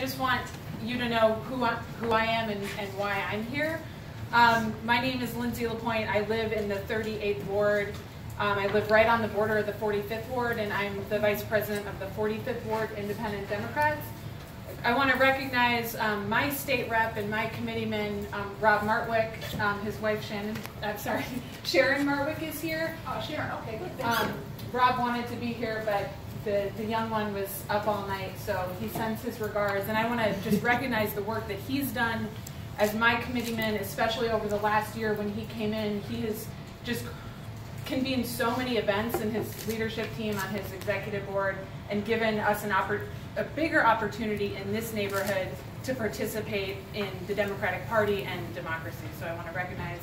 just want you to know who I, who I am and, and why I'm here. Um, my name is Lindsey LaPointe. I live in the 38th Ward. Um, I live right on the border of the 45th Ward, and I'm the Vice President of the 45th Ward Independent Democrats. I want to recognize um, my state rep and my committeeman, um, Rob Martwick. Um, his wife Shannon, I'm sorry, Sharon Martwick is here. Oh, Sharon, okay, good, Um. Rob wanted to be here, but the, the young one was up all night, so he sends his regards. And I want to just recognize the work that he's done as my committeeman, especially over the last year when he came in. He has just convened so many events in his leadership team on his executive board and given us an oppor- a bigger opportunity in this neighborhood to participate in the Democratic Party and democracy. So I want to recognize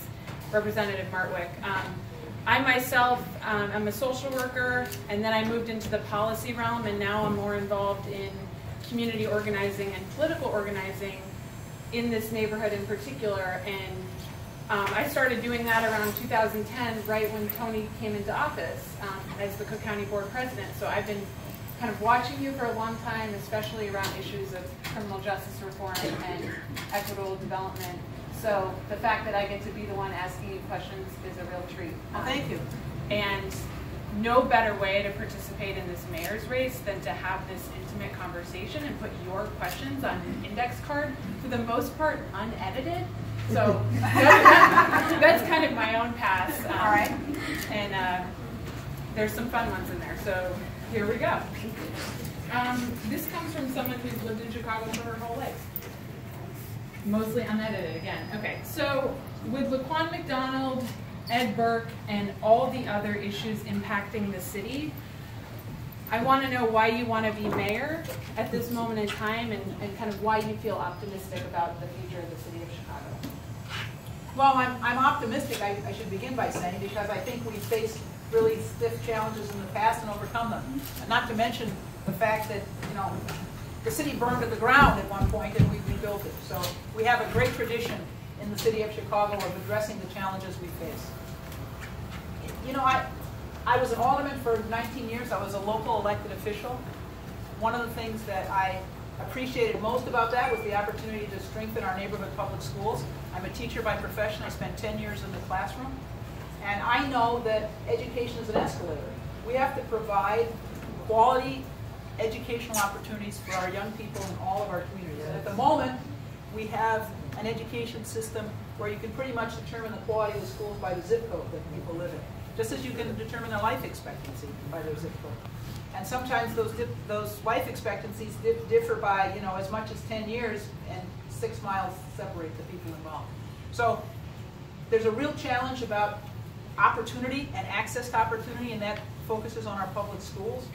Representative Martwick. Um, I myself um, am a social worker, and then I moved into the policy realm, and now I'm more involved in community organizing and political organizing in this neighborhood in particular. And um, I started doing that around 2010, right when Toni came into office um, as the Cook County Board President. So I've been kind of watching you for a long time, especially around issues of criminal justice reform and equitable development. So the fact that I get to be the one asking you questions is a real treat. Well, thank you. And no better way to participate in this mayor's race than to have this intimate conversation and put your questions on an index card, for the most part unedited. So that's, that's kind of my own pass. Um, All right. And uh, there's some fun ones in there, so here we go. Um, this comes from someone who's lived in Chicago for her whole life. Mostly unedited again. Okay, so with Laquan McDonald, Ed Burke, and all the other issues impacting the city, I want to know why you want to be mayor at this moment in time and, and kind of why you feel optimistic about the future of the city of Chicago. Well, I'm, I'm optimistic, I, I should begin by saying, because I think we've faced really stiff challenges in the past and overcome them. And not to mention the fact that, you know, the city burned to the ground at one point and we rebuilt it. So we have a great tradition in the city of Chicago of addressing the challenges we face. You know, I, I was an alderman for 19 years. I was a local elected official. One of the things that I appreciated most about that was the opportunity to strengthen our neighborhood public schools. I'm a teacher by profession. I spent 10 years in the classroom. And I know that education is an escalator. We have to provide quality educational opportunities for our young people in all of our communities. And at the moment, we have an education system where you can pretty much determine the quality of the schools by the zip code that people live in, just as you can determine their life expectancy by their zip code. And sometimes those those life expectancies differ by you know as much as 10 years, and six miles separate the people involved. So there's a real challenge about opportunity and access to opportunity, and that focuses on our public schools.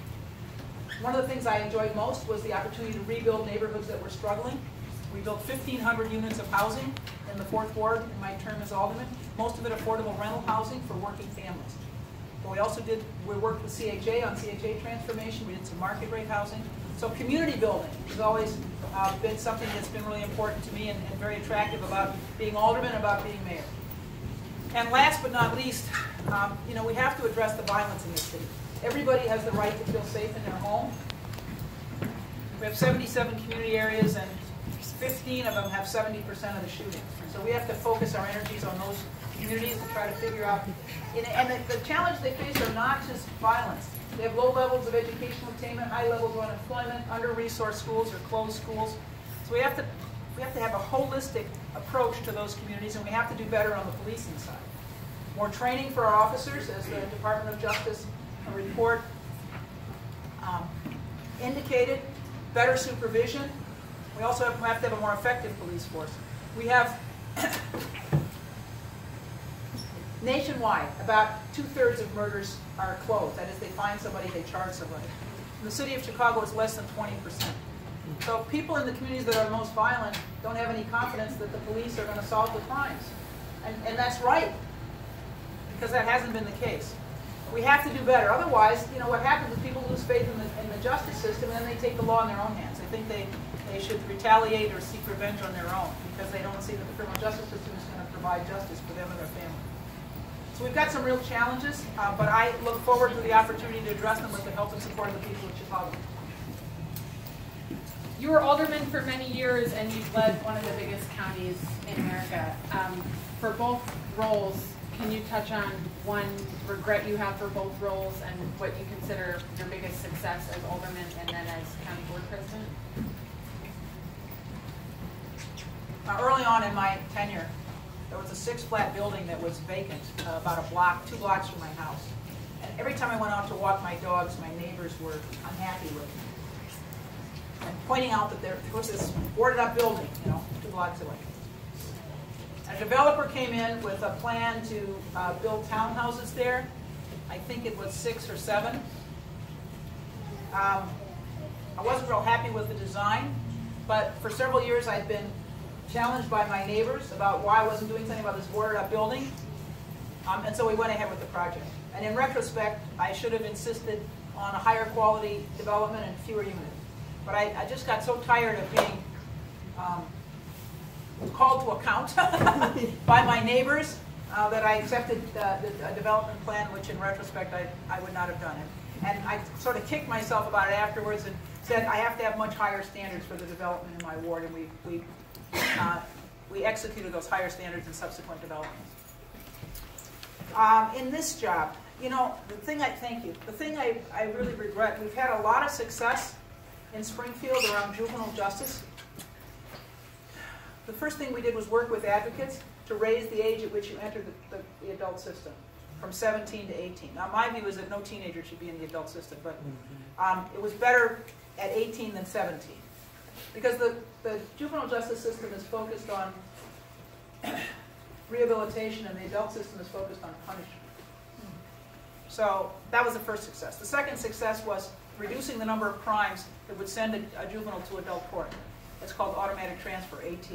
One of the things I enjoyed most was the opportunity to rebuild neighborhoods that were struggling. We built 1,500 units of housing in the fourth ward in my term as alderman, most of it affordable rental housing for working families. But we also did, we worked with CHA on CHA transformation, we did some market rate housing. So community building has always uh, been something that's been really important to me and, and very attractive about being alderman, about being mayor. And last but not least, um, you know, we have to address the violence in this city. Everybody has the right to feel safe in their home. We have 77 community areas and 15 of them have 70% of the shootings. So we have to focus our energies on those communities and try to figure out, and the, challenge they face are not just violence. They have low levels of educational attainment, high levels of unemployment, under-resourced schools or closed schools. So we have to we have to have a holistic approach to those communities, and we have to do better on the policing side. More training for our officers, as the Department of Justice report um, indicated, better supervision. We also have, we have to have a more effective police force. We have nationwide, about two-thirds of murders are closed. That is, they find somebody, they charge somebody. In the city of Chicago, it's less than 20 percent. So people in the communities that are most violent don't have any confidence that the police are going to solve the crimes. And, and that's right, because that hasn't been the case. We have to do better. Otherwise, you know, what happens is people lose faith in the, in the justice system and then they take the law in their own hands. They think they, they should retaliate or seek revenge on their own because they don't see that the criminal justice system is going to provide justice for them and their family. So we've got some real challenges, uh, but I look forward to the opportunity to address them with the help and support of the people of Chicago you were alderman for many years and you've led one of the biggest counties in America. Um, for both roles, can you touch on one regret you have for both roles and what you consider your biggest success as alderman and then as county board president? Uh, Early on in my tenure, there was a six-flat building that was vacant, uh, about a block, two blocks from my house. And every time I went out to walk my dogs, my neighbors were unhappy with me. And pointing out that there was this boarded-up building, you know, two blocks away. A developer came in with a plan to uh, build townhouses there. I think it was six or seven. Um, I wasn't real happy with the design, but for several years I'd been challenged by my neighbors about why I wasn't doing something about this boarded up building. Um, and so we went ahead with the project. And in retrospect, I should have insisted on a higher quality development and fewer units. But I, I just got so tired of being um, called to account by my neighbors uh, that I accepted uh, the, development plan, which in retrospect I, I would not have done it. And I sort of kicked myself about it afterwards and said I have to have much higher standards for the development in my ward, and we, we, uh, we executed those higher standards in subsequent developments. Um, in this job, you know, the thing I, thank you, the thing I, I really regret, we've had a lot of success in Springfield around juvenile justice. The first thing we did was work with advocates to raise the age at which you enter the, the, the adult system from 17 to 18. Now, my view is that no teenager should be in the adult system, but um, it was better at 18 than 17. Because the, the juvenile justice system is focused on rehabilitation and the adult system is focused on punishment. So that was the first success. The second success was reducing the number of crimes that would send a, a juvenile to adult court. It's called automatic transfer, AT.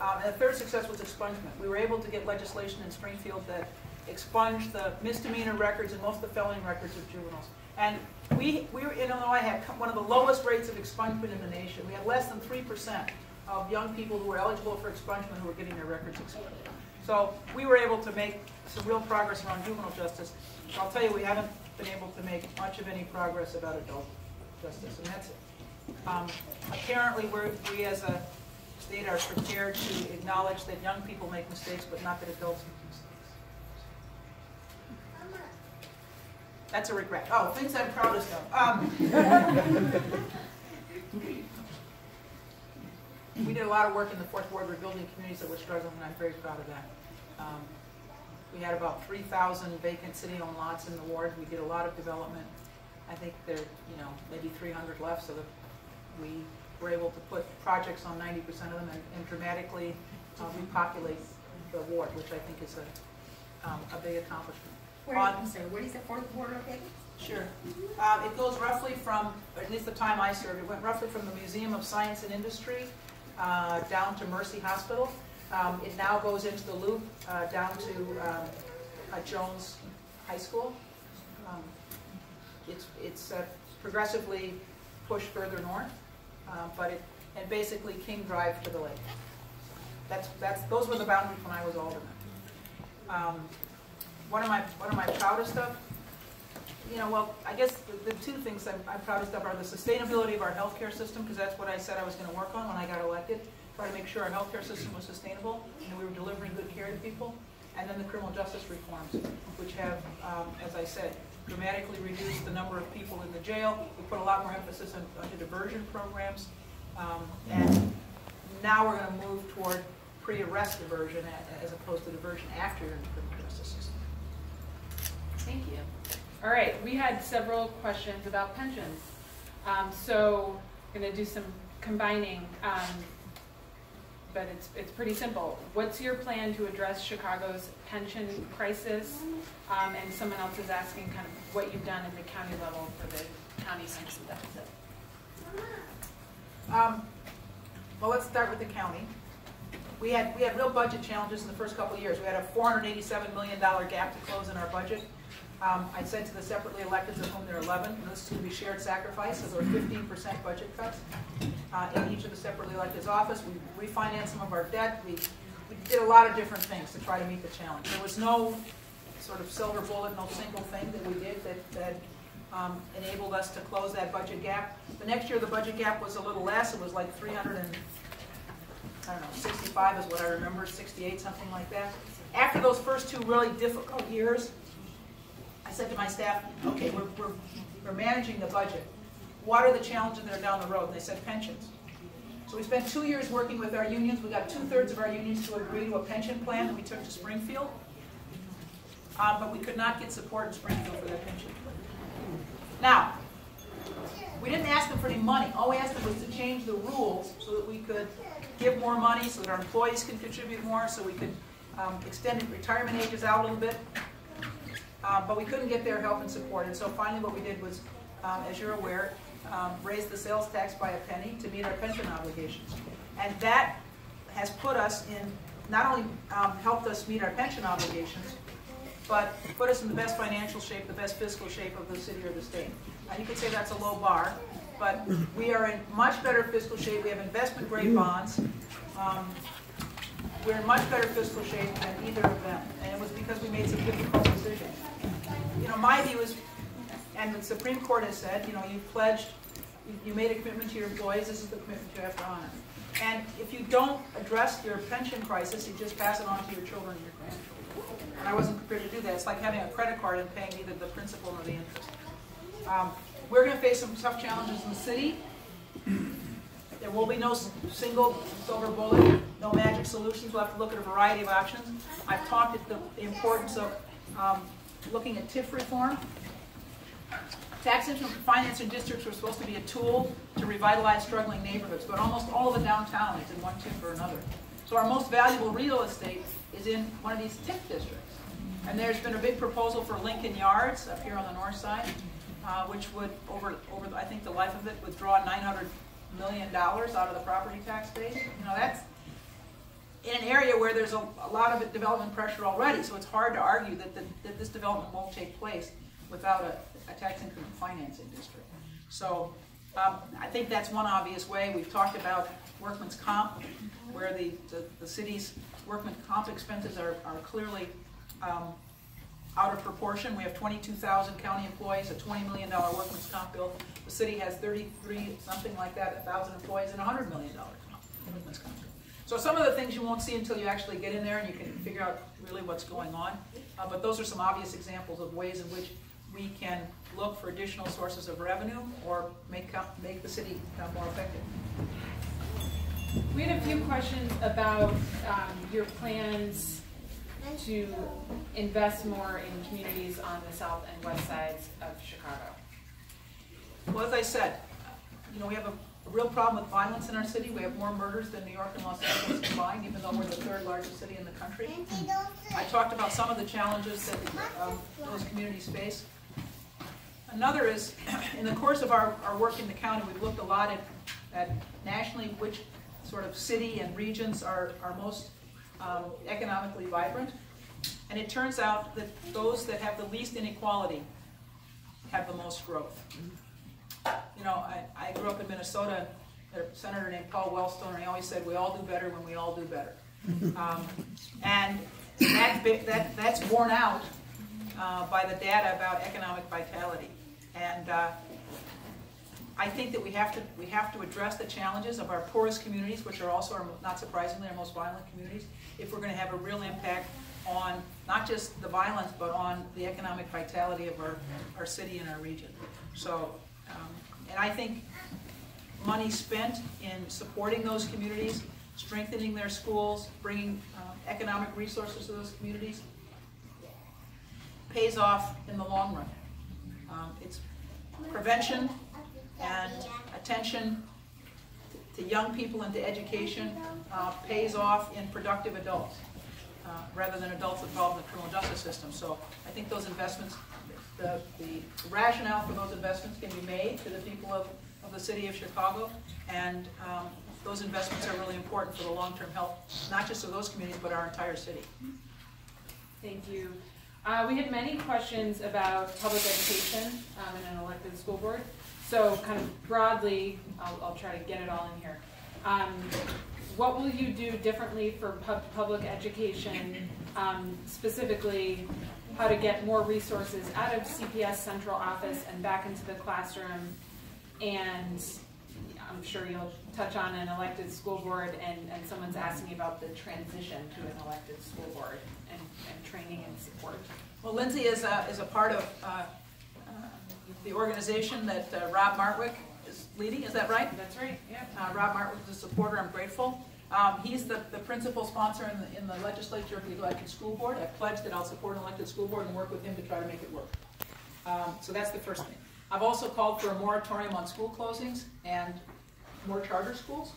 Um, and the third success was expungement. We were able to get legislation in Springfield that expunged the misdemeanor records and most of the felony records of juveniles. And we, we were, in Illinois had one of the lowest rates of expungement in the nation. We had less than 3% of young people who were eligible for expungement who were getting their records expunged. So we were able to make some real progress around juvenile justice. I'll tell you, we haven't been able to make much of any progress about adult justice, and that's it. Um, apparently, we as a state are prepared to acknowledge that young people make mistakes, but not that adults make mistakes. That's a regret. Oh, things I'm proudest of. Um, we did a lot of work in the fourth ward rebuilding communities that were struggling, and I'm very proud of that. Um, we had about 3,000 vacant city-owned lots in the ward. We did a lot of development. I think there, you know, maybe 300 left, so that we were able to put projects on 90% of them and, and dramatically uh, repopulate the ward, which I think is a, um, a big accomplishment. Where, On- I'm sorry, where is the fourth ward located? Sure. Uh, It goes roughly from, at least the time I served, it went roughly from the Museum of Science and Industry uh, down to Mercy Hospital. Um, It now goes into the loop uh, down to um, uh, Jones High School. Um, It's, it's uh, progressively pushed further north, uh, but it, and basically King Drive to the lake. That's, that's, those were the boundaries when I was alderman. Um, One of my, one of my proudest of, you know, well, I guess the, the two things I'm, I'm proudest of are the sustainability of our healthcare system, because that's what I said I was gonna work on when I got elected, try to make sure our healthcare system was sustainable, and we were delivering good care to people. And then the criminal justice reforms, which have, um, as I said, dramatically reduced the number of people in the jail. We put a lot more emphasis on, the diversion programs. Um, and now we're gonna move toward pre-arrest diversion as opposed to diversion after you're in the criminal justice system. Thank you. All right, we had several questions about pensions. Um, so, I'm gonna do some combining, um, but it's, it's pretty simple. What's your plan to address Chicago's pension crisis? Um, and someone else is asking kind of what you've done at the county level for the county pension deficit. Um, Well, let's start with the county. We had, we had real budget challenges in the first couple of years. We had a $487 million gap to close in our budget. Um, I said to the separately electeds, of whom there are 11, and this is going to be shared sacrifice, so there were 15% budget cuts uh, in each of the separately electeds' office. We refinanced some of our debt. We, we did a lot of different things to try to meet the challenge. There was no sort of silver bullet, no single thing that we did that, that um, enabled us to close that budget gap. The next year, the budget gap was a little less, it was like three hundred and, I don't know, sixty-five is what I remember, sixty-eight, something like that. After those first two really difficult years, I said to my staff, okay, we're, we're, we're managing the budget. What are the challenges that are down the road? And they said pensions. So we spent two years working with our unions. We got two-thirds of our unions to agree to a pension plan that we took to Springfield. Uh, but we could not get support in Springfield for that pension. Now, we didn't ask them for any money. All we asked them was to change the rules so that we could give more money, so that our employees can contribute more, so we could um, extend retirement ages out a little bit. Uh, but we couldn't get their help and support. And so finally what we did was, um, as you're aware, um, raise the sales tax by a penny to meet our pension obligations. And that has put us in, not only um, helped us meet our pension obligations, but put us in the best financial shape, the best fiscal shape of the city or the state. Now, you could say that's a low bar, but we are in much better fiscal shape. We have investment grade bonds. Um, we're in much better fiscal shape than either of them, and it was because we made some difficult decisions. You know, my view is, and the Supreme Court has said, you know, you pledged, you- made a commitment to your employees, this is the commitment you have to honor. And if you don't address your pension crisis, you just pass it on to your children and your grandchildren. And I wasn't prepared to do that. It's like having a credit card and paying either the principal or the interest. Um, We're gonna face some tough challenges in the city. There will be no single silver bullet, no magic solutions. We'll have to look at a variety of options. I've talked at the importance of um, looking at TIF reform. Tax increment financing districts were supposed to be a tool to revitalize struggling neighborhoods, but almost all of the downtown is in one TIF or another. So our most valuable real estate is in one of these TIF districts. And there's been a big proposal for Lincoln Yards up here on the north side, uh, which would, over, over, I think the life of it, withdraw nine hundred million dollars out of the property tax base. You know, that's in an area where there's a, a lot of development pressure already, so it's hard to argue that, that, that this development won't take place without a tax increment financing district. So, um, I think that's one obvious way. We've talked about workman's comp, where the, the, the city's workman's comp expenses are, are clearly, um, out of proportion. We have twenty-two thousand county employees, a twenty million dollar workman's comp bill. The city has thirty-three, something like that, a thousand employees and a hundred million dollar workman's comp bill. So some of the things you won't see until you actually get in there and you can figure out really what's going on. Uh, but those are some obvious examples of ways in which we can look for additional sources of revenue or make, make the city more effective. We had a few questions about um, your plans to invest more in communities on the south and west sides of Chicago. Well, as I said, you know, we have a a real problem with violence in our city. We have more murders than New York and Los Angeles combined, even though we're the third largest city in the country. I talked about some of the challenges that um, those communities face. Another is, in the course of our, our work in the county, we've looked a lot at, at nationally which sort of city and regions are, are most um, economically vibrant. And it turns out that those that have the least inequality have the most growth. You know, I, I grew up in Minnesota, a senator named Paul Wellstone, and he always said, we all do better when we all do better. Um, and that, that, that's borne out uh, by the data about economic vitality. And uh, I think that we have to, we have to address the challenges of our poorest communities, which are also, our, not surprisingly, our most violent communities, if we're gonna have a real impact on not just the violence, but on the economic vitality of our, our city and our region. So, um, and I think money spent in supporting those communities, strengthening their schools, bringing um, economic resources to those communities, pays off in the long run. Um, It's prevention and attention to young people and to education uh, pays off in productive adults, uh, rather than adults involved in the criminal justice system. So I think those investments, the the rationale for those investments can be made to the people of, of the city of Chicago, and um, those investments are really important for the long-term health, not just of those communities, but our entire city. Thank you. Uh, we had many questions about public education um, in an elected school board. So kind of broadly, I'll, I'll try to get it all in here. Um, what will you do differently for pub- public education? Um, specifically, how to get more resources out of CPS central office and back into the classroom. And I'm sure you'll touch on an elected school board and, and someone's asking about the transition to an elected school board and, and training and support. Well, Lindsey is a, is a part of uh, uh, the organization that uh, Rob Martwick is leading, is that right? That's right, yep. Uh, Rob Martwick is a supporter, I'm grateful. Um, He's the, the principal sponsor in the, in the legislature of the elected school board. I've pledged that I'll support an elected school board and work with him to try to make it work. Um, So that's the first thing. I've also called for a moratorium on school closings and more charter schools.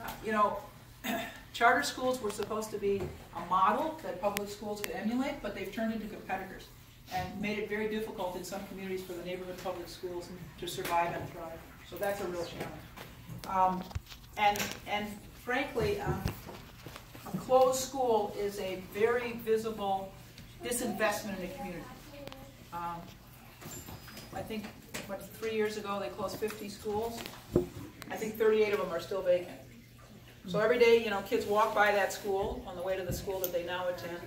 Uh, You know, charter schools were supposed to be a model that public schools could emulate, but they've turned into competitors and made it very difficult in some communities for the neighborhood public schools to survive and thrive. So that's a real challenge. Um, And, and frankly, um, a closed school is a very visible disinvestment in the community. Um, I think, what, three years ago, they closed 50 schools. I think 38 of them are still vacant. So every day, you know, kids walk by that school on the way to the school that they now attend,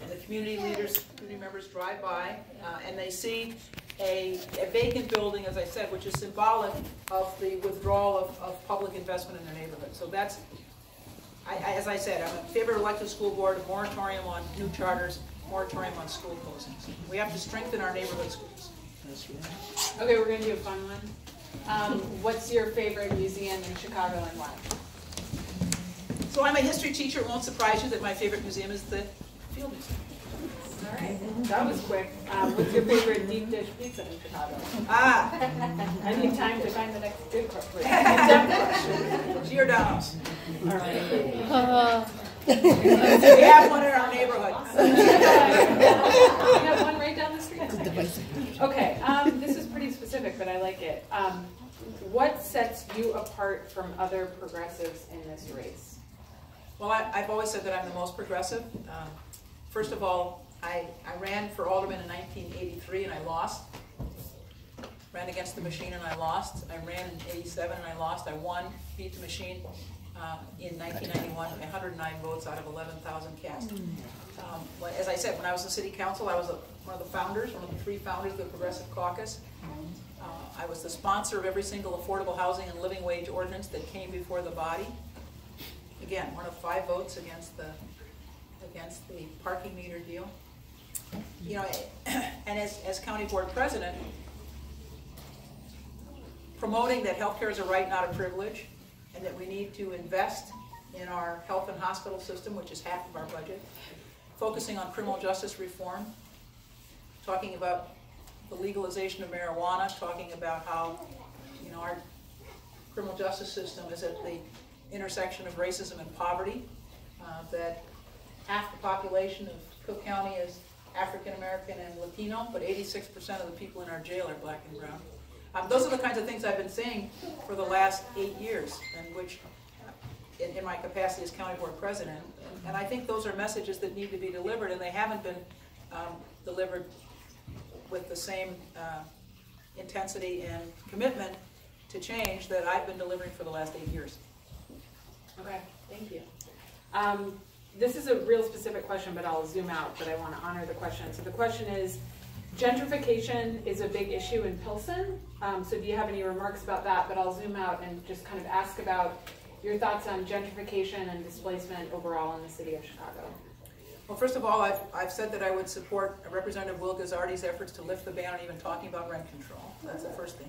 and the community leaders, community members drive by, uh, and they see a, a vacant building, as I said, which is symbolic of the withdrawal of, of public investment in their neighborhood. So that's, I, I, as I said, I'm in favor of elected school board, a moratorium on new charters, moratorium on school closings. We have to strengthen our neighborhood schools. Okay, we're gonna do a fun one. Um, what's your favorite museum in Chicago and why? So I'm a history teacher, it won't surprise you that my favorite museum is the Field Museum. All right, that was quick. Um, what's your favorite deep dish pizza in Chicago? Ah, I need time to find the next good question. Giordano's. All right. We have one in our neighborhood. We have one right down the street. Okay, um, this is pretty specific, but I like it. Um, what sets you apart from other progressives in this race? Well, I, I've always said that I'm the most progressive. Um, First of all, I, I ran for alderman in nineteen eighty-three and I lost. Ran against the machine and I lost. I ran in eighty-seven and I lost. I won, beat the machine, uh, in nineteen ninety-one, hundred and nine votes out of eleven thousand cast. Um, as I said, when I was in city council, I was a- one of the founders, one of the three founders of the Progressive Caucus. Uh, I was the sponsor of every single affordable housing and living wage ordinance that came before the body. Again, one of five votes against the, against the parking meter deal. You know, and as, as county board president, promoting that healthcare is a right, not a privilege, and that we need to invest in our health and hospital system, which is half of our budget, focusing on criminal justice reform, talking about the legalization of marijuana, talking about how, you know, our criminal justice system is at the intersection of racism and poverty, uh, that half the population of Cook County is African-American and Latino, but eighty-six percent of the people in our jail are black and brown. Um, those are the kinds of things I've been saying for the last eight years, in which, uh, in, in my capacity as county board president, and, and I think those are messages that need to be delivered, and they haven't been, um, delivered with the same, uh, intensity and commitment to change that I've been delivering for the last eight years. Okay, thank you. Um, this is a real specific question, but I'll zoom out, but I want to honor the question. So the question is, gentrification is a big issue in Pilsen. Um, so do you have any remarks about that? But I'll zoom out and just kind of ask about your thoughts on gentrification and displacement overall in the city of Chicago. Well, first of all, I've, I've said that I would support Representative Will Guzzardi's efforts to lift the ban on even talking about rent control. That's the first thing.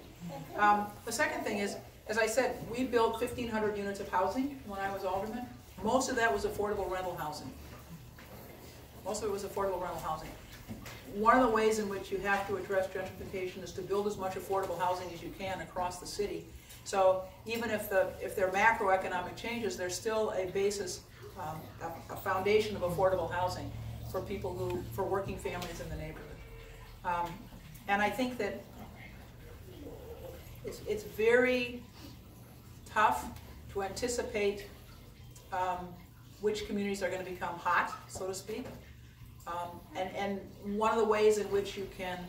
Um, the second thing is, as I said, we built fifteen hundred units of housing when I was alderman. Most of that was affordable rental housing. Most of it was affordable rental housing. One of the ways in which you have to address gentrification is to build as much affordable housing as you can across the city. So even if the, if there are macroeconomic changes, there's still a basis, um, a, a foundation of affordable housing for people who, for working families in the neighborhood. Um, and I think that it's, it's very tough to anticipate um, which communities are gonna become hot, so to speak. Um, and, and one of the ways in which you can,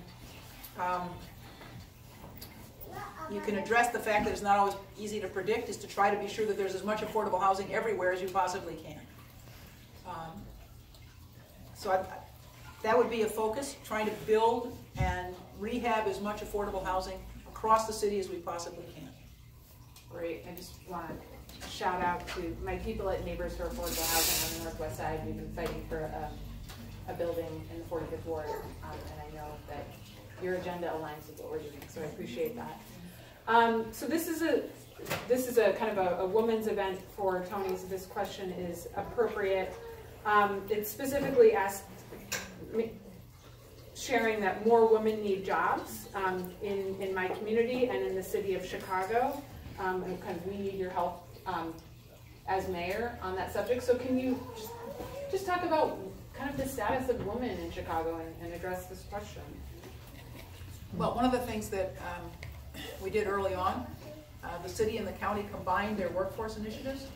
um, you can address the fact that it's not always easy to predict is to try to be sure that there's as much affordable housing everywhere as you possibly can. Um, So I, that would be a focus, trying to build and rehab as much affordable housing across the city as we possibly can. Great, I just want to shout out to my people at Neighbors for Affordable Housing on the Northwest Side. We've been fighting for a, a building in the 45th Ward, um, and I know that your agenda aligns with what we're doing, so I appreciate that. Um, so this is a this is a kind of a, a woman's event for Toni, so this question is appropriate. Um, it specifically asked me, sharing that more women need jobs um, in, in my community and in the city of Chicago. Um, and kind of we need your help um, as mayor on that subject. So can you just, just talk about kind of the status of women in Chicago and, and address this question? Well, one of the things that um, we did early on, uh, the city and the county combined their workforce initiatives.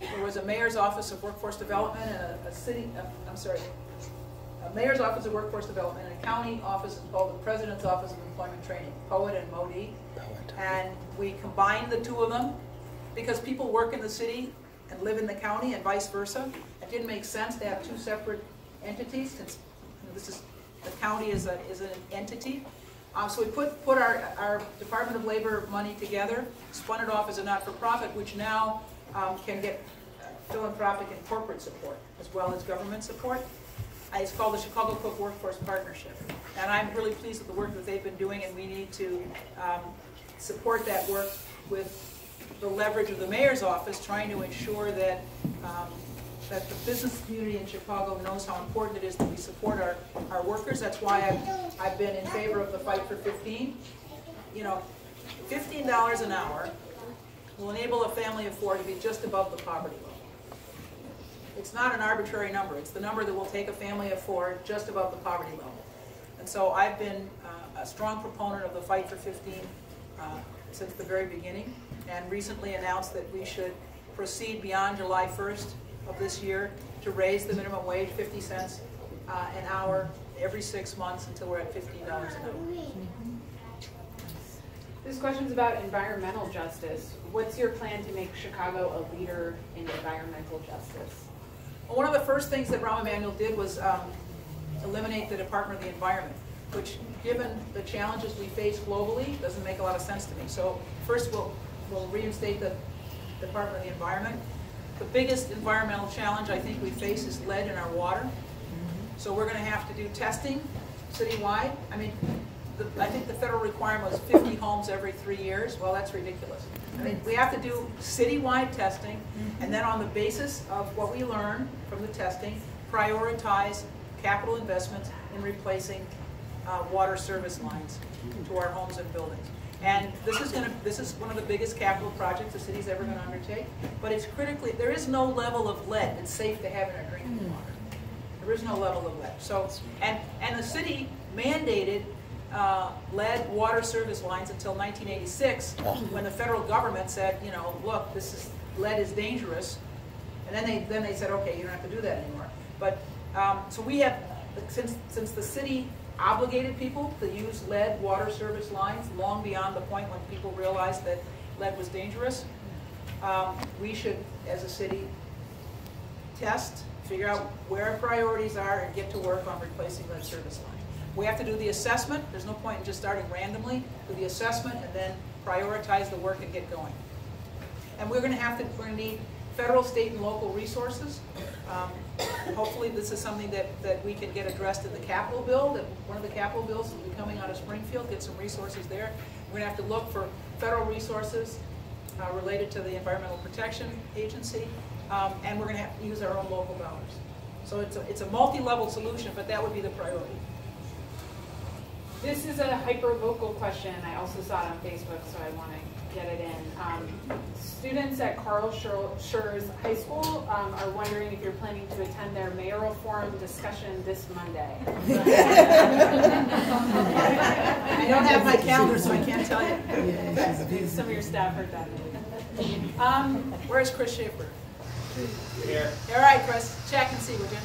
There was a mayor's office of workforce development and a, a city, uh, I'm sorry, a mayor's office of workforce development and a county office called the president's office of employment training, POET and MODI. And we combined the two of them because people work in the city and live in the county and vice versa. It didn't make sense to have two separate entities since you know, this is the county is a is an entity. Um, so we put put our our Department of Labor money together, spun it off as a not-for-profit, which now um, can get philanthropic and corporate support as well as government support. Uh, It's called the Chicago Cook Workforce Partnership. And I'm really pleased with the work that they've been doing, and we need to um, support that work with the leverage of the mayor's office, trying to ensure that, um, that the business community in Chicago knows how important it is that we support our, our workers. That's why I've, I've been in favor of the Fight for 15. You know, $15 an hour will enable a family of four to be just above the poverty level. It's not an arbitrary number. It's the number that will take a family of four just above the poverty level. And so I've been uh, a strong proponent of the Fight for 15 uh, since the very beginning, and recently announced that we should proceed beyond July 1st of this year to raise the minimum wage 50 cents uh, an hour every six months until we're at $15 an hour. This question is about environmental justice. What's your plan to make Chicago a leader in environmental justice? Well, one of the first things that Rahm Emanuel did was um, eliminate the Department of the Environment, which, given the challenges we face globally, doesn't make a lot of sense to me. So first, we'll, we'll reinstate the Department of the Environment. The biggest environmental challenge I think we face is lead in our water. So we're going to have to do testing citywide. I mean, the, I think the federal requirement was 50 homes every three years. Well, that's ridiculous. I mean, we have to do citywide testing, and then on the basis of what we learn from the testing, prioritize capital investments in replacing uh, water service lines to our homes and buildings. And this is going to this is one of the biggest capital projects the city's ever going to undertake. But it's critically there is no level of lead that's safe to have in our drinking water. There is no level of lead. So and and the city mandated uh, lead water service lines until 1986, when the federal government said, you know, look, this is lead is dangerous, and then they then they said, okay, you don't have to do that anymore. But um, so we have since since the city obligated people to use lead water service lines long beyond the point when people realized that lead was dangerous. Um, we should, as a city, test, figure out where our priorities are, and get to work on replacing lead service lines. We have to do the assessment. There's no point in just starting randomly. Do the assessment and then prioritize the work and get going. And we're going to have to, we're going to need federal, state, and local resources. Um, hopefully this is something that, that we can get addressed in the capital bill, that one of the capital bills will be coming out of Springfield, get some resources there. We're going to have to look for federal resources uh, related to the Environmental Protection Agency, um, and we're going to have to use our own local dollars. So it's a, it's a multi-level solution, but that would be the priority. This is a hyper-local question. I also saw it on Facebook, so I want to get it in. Um, students at Carl Schurz High School um, are wondering if you're planning to attend their mayoral forum discussion this Monday. I don't have my calendar, so I can't tell you. Some of your staff heard that. Um, Where's Chris Schaefer? Here. All right, Chris, check and see, would you?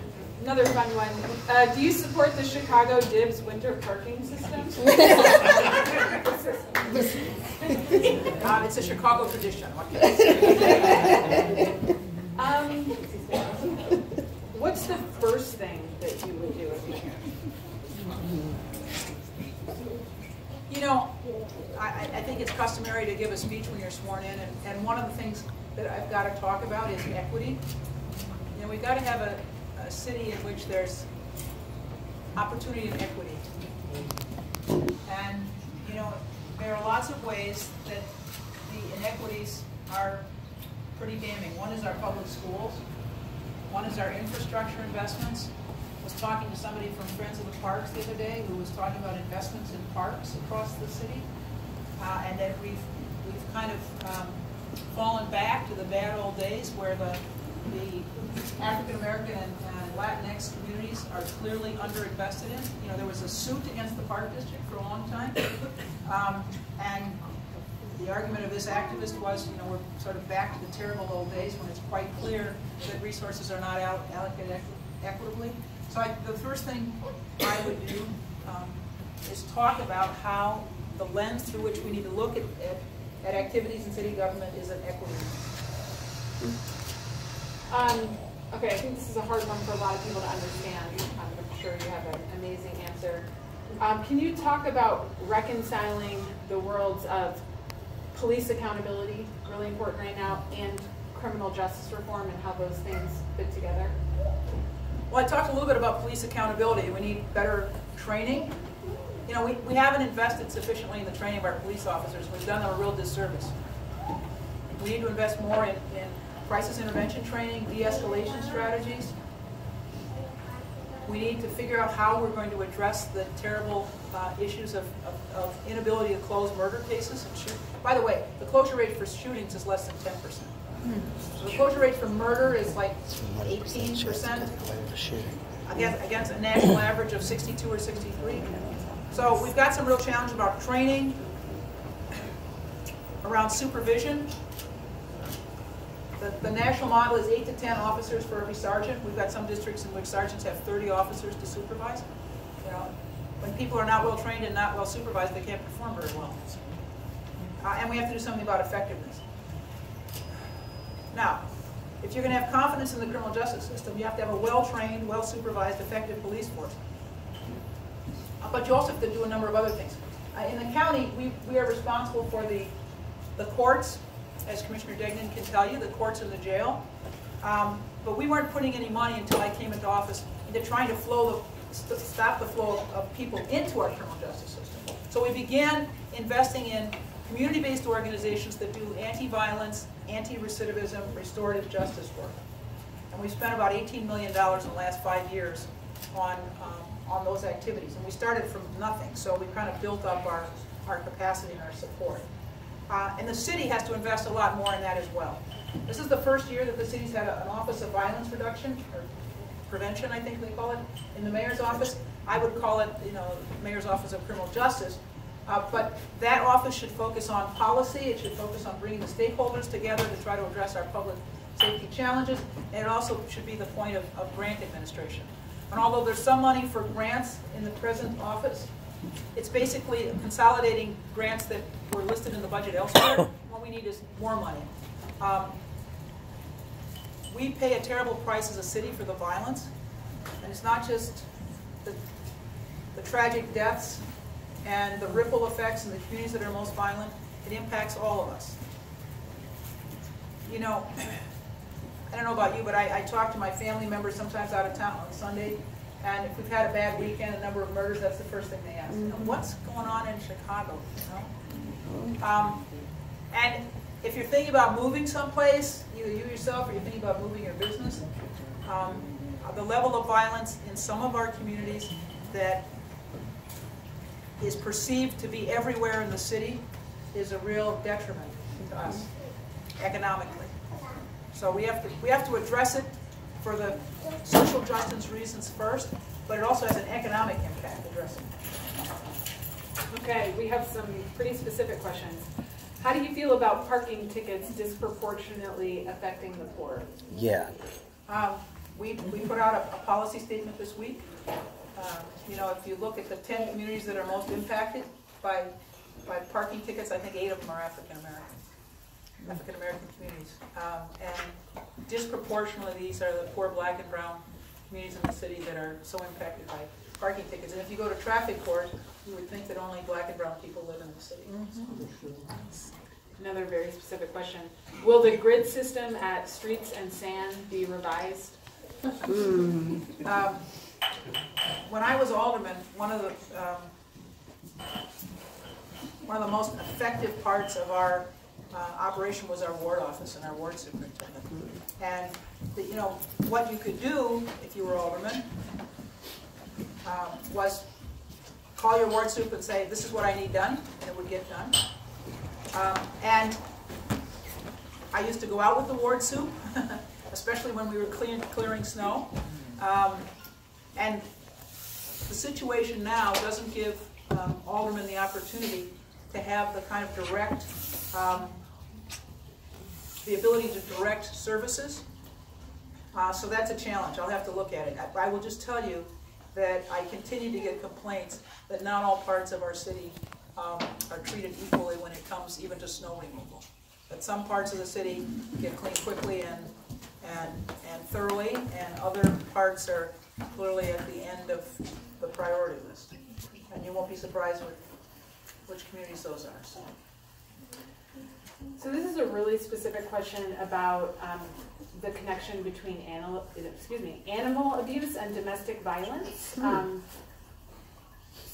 Another fun one. Uh, do you support the Chicago Dibs winter parking system? Uh, it's a Chicago tradition. um, what's the first thing that you would do if you could? You know, I, I think it's customary to give a speech when you're sworn in, and, and one of the things that I've got to talk about is equity. You know, we've got to have a, a city in which there's opportunity and equity. And, you know, there are lots of ways that the inequities are pretty damning. One is our public schools, one is our infrastructure investments. I was talking to somebody from Friends of the Parks the other day who was talking about investments in parks across the city. Uh, and that we've, we've kind of um, fallen back to the bad old days where the, the African American and uh, Latinx communities are clearly underinvested in. You know, there was a suit against the park district for a long time. Um, and the argument of this activist was, you know, we're sort of back to the terrible old days when it's quite clear that resources are not out- allocated equi- equitably. So I, the first thing I would do um, is talk about how the lens through which we need to look at, at, at activities in city government is an equity. Um, okay, I think this is a hard one for a lot of people to understand. I'm sure you have an amazing answer. Um, can you talk about reconciling the worlds of police accountability, really important right now, and criminal justice reform and how those things fit together? Well, I talked a little bit about police accountability. We need better training. You know, we, we haven't invested sufficiently in the training of our police officers. We've done them a real disservice. We need to invest more in, in crisis intervention training, de-escalation strategies. We need to figure out how we're going to address the terrible uh, issues of, of, of inability to close murder cases and shoot. By the way, the closure rate for shootings is less than 10%. So the closure rate for murder is like 18% against, against a national average of 62 or 63. So we've got some real challenge about training, around supervision. The, the national model is eight to 10 officers for every sergeant. We've got some districts in which sergeants have 30 officers to supervise. You know, when people are not well trained and not well supervised, they can't perform very well. Uh, and we have to do something about effectiveness. Now, if you're going to have confidence in the criminal justice system, you have to have a well-trained, well-supervised, effective police force. Uh, But you also have to do a number of other things. Uh, In the county, we, we are responsible for the, the courts, as Commissioner Degnen can tell you, the courts and the jail. Um, But we weren't putting any money until I came into office into trying to flow, the st- stop the flow of people into our criminal justice system. So we began investing in community-based organizations that do anti-violence, anti-recidivism, restorative justice work. And we spent about $18 million in the last five years on, um, on those activities. And we started from nothing, so we kind of built up our, our capacity and our support. Uh, and the city has to invest a lot more in that as well. This is the first year that the city's had a- an Office of Violence Reduction, or Prevention, I think they call it, in the mayor's office. I would call it, you know, Mayor's Office of Criminal Justice. Uh, But that office should focus on policy, it should focus on bringing the stakeholders together to try to address our public safety challenges, and it also should be the point of, of grant administration. And although there's some money for grants in the present office, it's basically consolidating grants that were listed in the budget elsewhere. What we need is more money. Um, We pay a terrible price as a city for the violence, and it's not just the, the tragic deaths and the ripple effects in the communities that are most violent, it impacts all of us. You know, I don't know about you, but I, I talk to my family members sometimes out of town on Sunday, and if we've had a bad weekend, a number of murders, that's the first thing they ask. You know, What's going on in Chicago, you know? Um, and if you're thinking about moving someplace, either you yourself or you're thinking about moving your business, um, the level of violence in some of our communities that is perceived to be everywhere in the city is a real detriment to us economically. So we have to, we have to address it for the social justice reasons first, but it also has an economic impact addressing it. Okay, we have some pretty specific questions. How do you feel about parking tickets disproportionately affecting the poor? Yeah. Um, We, we put out a, a policy statement this week. Um, You know, if you look at the ten communities that are most impacted by, by parking tickets, I think eight of them are African American, African American communities. Um, And disproportionately, these are the poor black and brown communities in the city that are so impacted by parking tickets. And if you go to traffic court, you would think that only black and brown people live in the city. Another very specific question. Will the grid system at Streets and San be revised? Um, When I was alderman, one of the, um, one of the most effective parts of our uh, operation was our ward office and our ward superintendent. And, the- you know, what you could do if you were alderman um, was call your ward soup and say, this is what I need done, and it would get done. Um, And I used to go out with the ward soup, especially when we were clearing, clearing snow. Um, And the situation now doesn't give um, aldermen the opportunity to have the kind of direct, um, the ability to direct services. Uh, So that's a challenge, I'll have to look at it. I I will just tell you that I continue to get complaints that not all parts of our city um, are treated equally when it comes even to snow removal. That some parts of the city get cleaned quickly and, and, and thoroughly, and other parts are clearly at the end of the priority list. And you won't be surprised with which communities those are, so. So this is a really specific question about um, the connection between animal, excuse me, animal abuse and domestic violence. Um,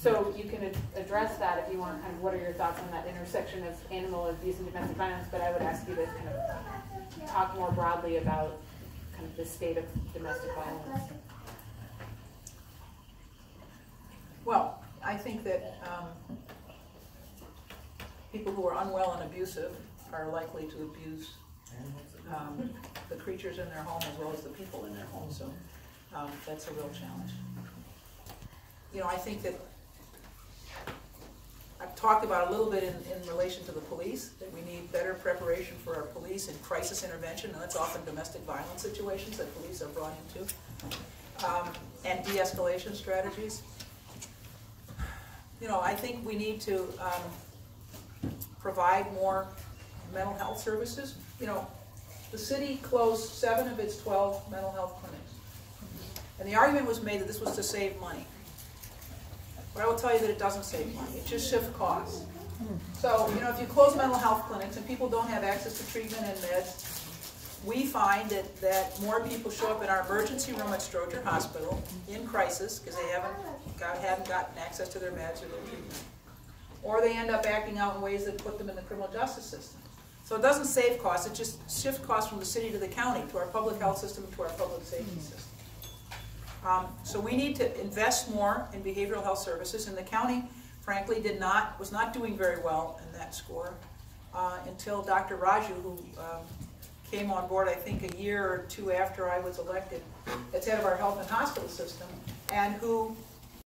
So you can ad- address that if you want, kind of what are your thoughts on that intersection of animal abuse and domestic violence, but I would ask you to kind of talk more broadly about kind of the state of domestic violence. Well, I think that um, people who are unwell and abusive are likely to abuse um, the creatures in their home as well as the people in their home, so um, that's a real challenge. You know, I think that I've talked about a little bit in, in relation to the police, that we need better preparation for our police in crisis intervention, and that's often domestic violence situations that police are brought into, um, and de-escalation strategies. You know, I think we need to um, provide more mental health services. You know, the city closed seven of its 12 mental health clinics. And the argument was made that this was to save money. But I will tell you that it doesn't save money, it just shifts costs. So, you know, if you close mental health clinics and people don't have access to treatment and meds, we find that, that more people show up in our emergency room at Stroger Hospital in crisis because they haven't got, haven't gotten access to their meds or their treatment. Or they end up acting out in ways that put them in the criminal justice system. So it doesn't save costs, it just shifts costs from the city to the county, to our public health system, to our public safety system. Um, so we need to invest more in behavioral health services, and the county frankly did not, was not doing very well in that score uh, until Dr. Raju, who um, came on board, I think, a year or two after I was elected as head of our health and hospital system, and who